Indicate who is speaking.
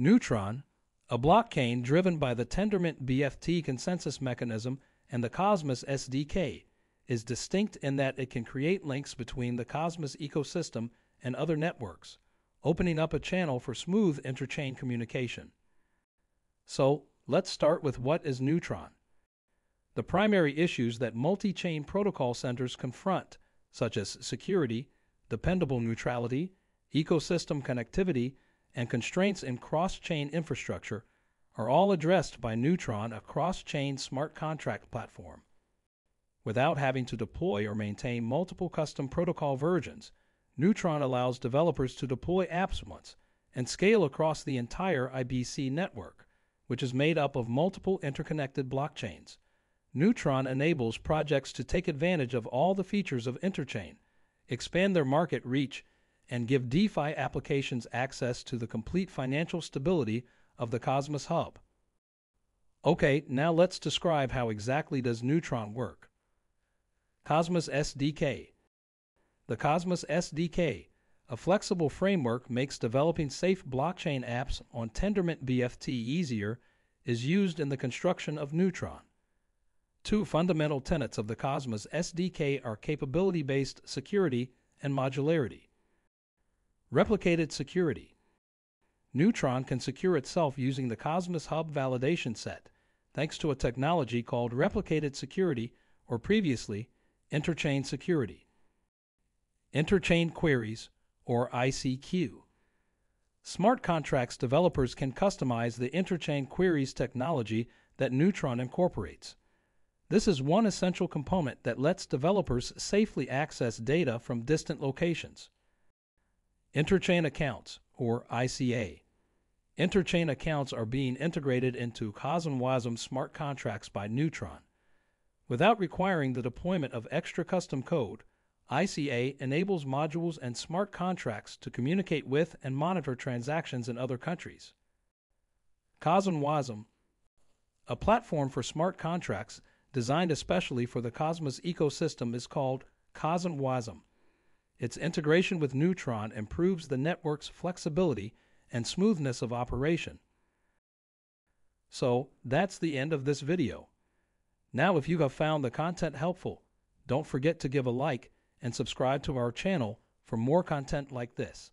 Speaker 1: Neutron, a blockchain driven by the Tendermint BFT consensus mechanism and the Cosmos SDK, is distinct in that it can create links between the Cosmos ecosystem and other networks, opening up a channel for smooth interchain communication. So, let's start with what is Neutron. The primary issues that multi chain protocol centers confront, such as security, dependable neutrality, ecosystem connectivity, and constraints in cross chain infrastructure, are all addressed by Neutron, a cross chain smart contract platform. Without having to deploy or maintain multiple custom protocol versions, Neutron allows developers to deploy apps once and scale across the entire IBC network, which is made up of multiple interconnected blockchains. Neutron enables projects to take advantage of all the features of Interchain, expand their market reach, and give DeFi applications access to the complete financial stability of the Cosmos Hub. Okay, now let's describe how exactly does Neutron work. Cosmos SDK the Cosmos SDK, a flexible framework makes developing safe blockchain apps on Tendermint BFT easier, is used in the construction of Neutron. Two fundamental tenets of the Cosmos SDK are capability based security and modularity. Replicated security. Neutron can secure itself using the Cosmos Hub validation set, thanks to a technology called replicated security or previously interchain security. Interchain Queries, or ICQ. Smart contracts developers can customize the interchain queries technology that Neutron incorporates. This is one essential component that lets developers safely access data from distant locations. Interchain accounts, or ICA. Interchain accounts are being integrated into CosmWasm smart contracts by Neutron. Without requiring the deployment of extra custom code, ICA enables modules and smart contracts to communicate with and monitor transactions in other countries. CosmWasm, a platform for smart contracts designed especially for the Cosmos ecosystem, is called CosmWasm. Its integration with Neutron improves the network's flexibility and smoothness of operation. So, that's the end of this video. Now, if you have found the content helpful, don't forget to give a like and subscribe to our channel for more content like this.